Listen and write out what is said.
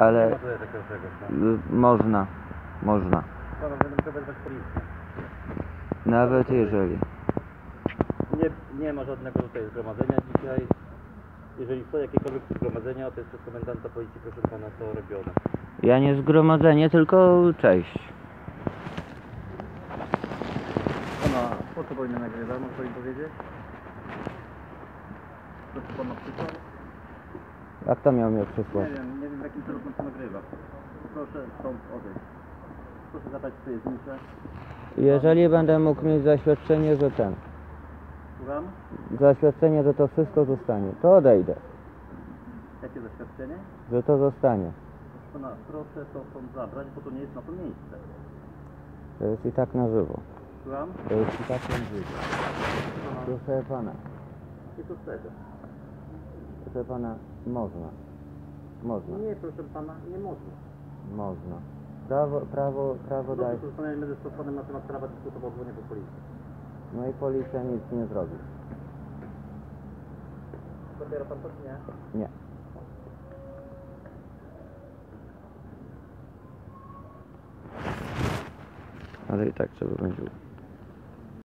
ale Nie ma tutaj takiego czegoś, y, można, można. Pana. Nawet jeżeli. Nie, nie ma żadnego tutaj zgromadzenia dzisiaj. Jeżeli są jakiekolwiek zgromadzenia, to jest przez komendanta policji, proszę pana, to robione. Ja nie zgromadzenie, tylko cześć. Pana, po co wojnę nagrywa, może pani powiedzieć? To co pan ma przysłał? Jak to miał mnie przysłać? Nie wiem, jakim to nagrywa. Proszę stąd odejść. Proszę zabrać swoje znicze. Jeżeli będę mógł mieć zaświadczenie, że ten, Słucham? zaświadczenie, że to wszystko zostanie, to odejdę. Jakie zaświadczenie? Że to zostanie. Proszę pana, proszę to stąd zabrać, bo to nie jest na to miejsce. To jest i tak na żywo. Słucham? To jest i tak na żywo. Proszę pana, I co z tego? proszę pana, można. Można, Nie, proszę pana, nie można. można. Prawo, prawo, prawo daje. Proszę, pana, będę z panem na temat prawa dyskutował, dzwonię po policji. No i policja nic nie zrobi. Zabiera pan to czy nie? Nie. Ale i tak trzeba będzie